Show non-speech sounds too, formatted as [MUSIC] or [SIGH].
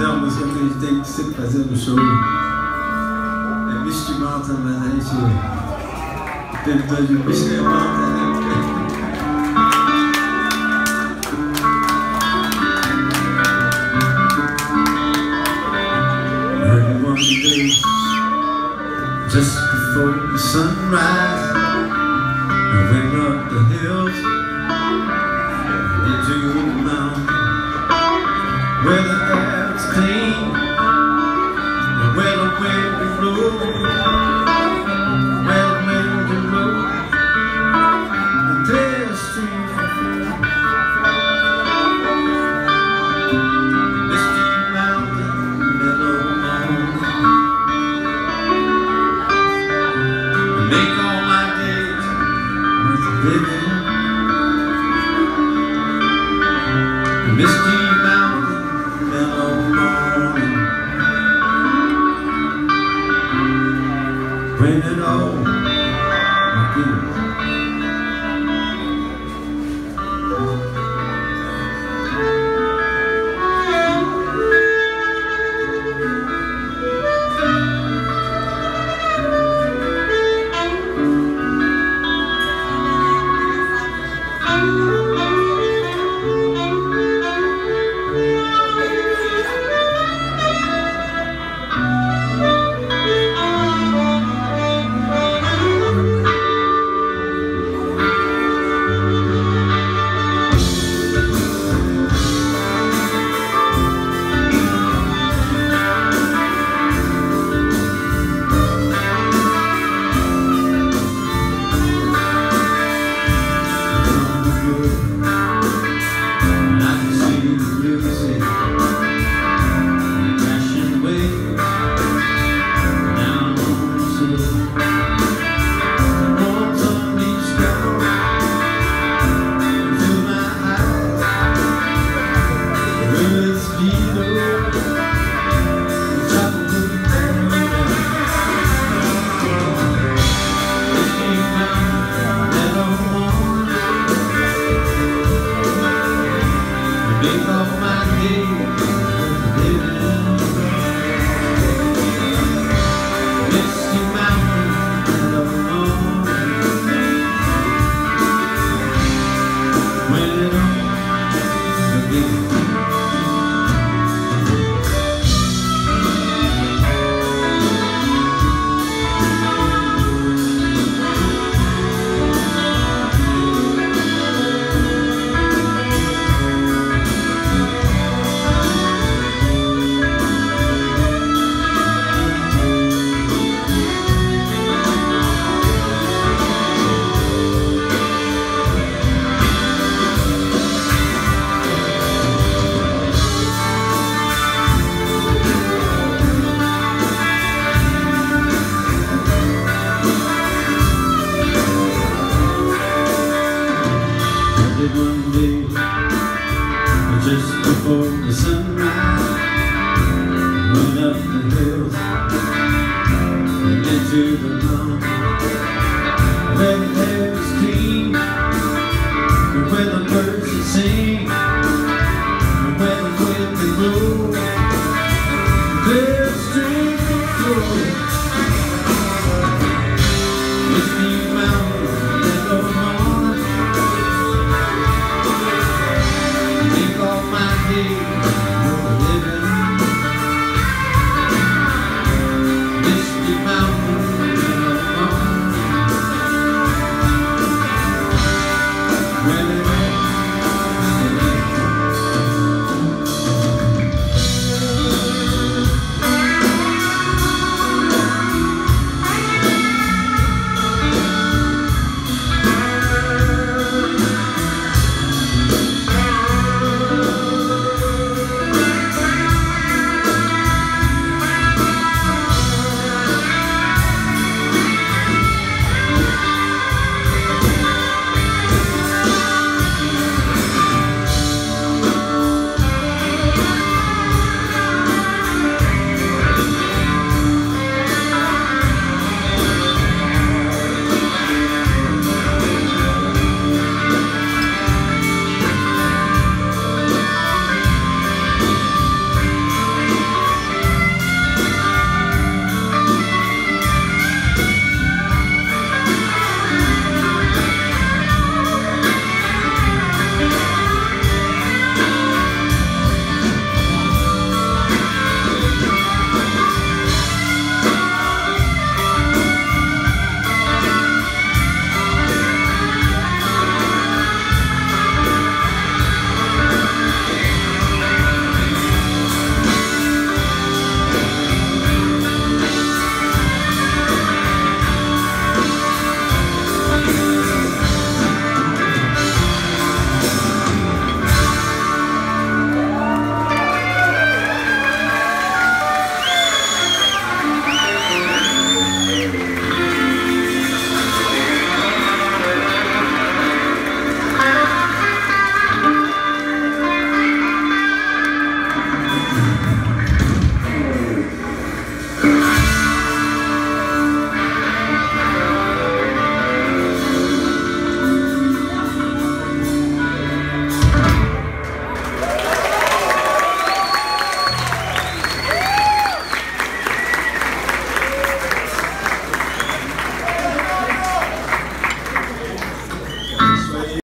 fazer uma música que a gente tem que sempre fazer no show é mas a gente de né? [LAUGHS] Just before the sunrise, I went up the hills into the mountain where the Just before the sunrise. Went up the hills And into the mountains Where the air is clean And where the birds are sing. And where the wind can blow. Clear streams flow